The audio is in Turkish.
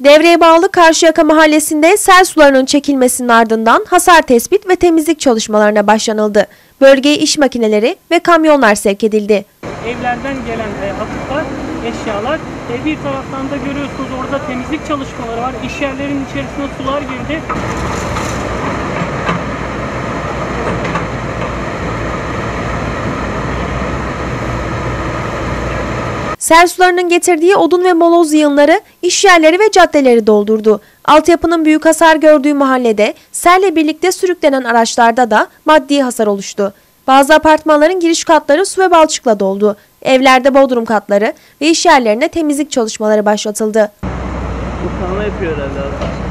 Devreye bağlı Karşıyaka Mahallesi'nde sel sularının çekilmesinin ardından hasar tespit ve temizlik çalışmalarına başlanıldı. Bölgeye iş makineleri ve kamyonlar sevk edildi. evlerden gelen e, atıklar, eşyalar. E, bir taraftan da görüyorsunuz orada temizlik çalışmaları var. İş yerlerinin içerisine sular girdi. Sel sularının getirdiği odun ve moloz yığınları iş yerleri ve caddeleri doldurdu. Altyapının büyük hasar gördüğü mahallede selle birlikte sürüklenen araçlarda da maddi hasar oluştu. Bazı apartmanların giriş katları su ve balçıkla doldu. Evlerde bodrum katları ve iş yerlerine temizlik çalışmaları başlatıldı. Bu yapıyor herhalde.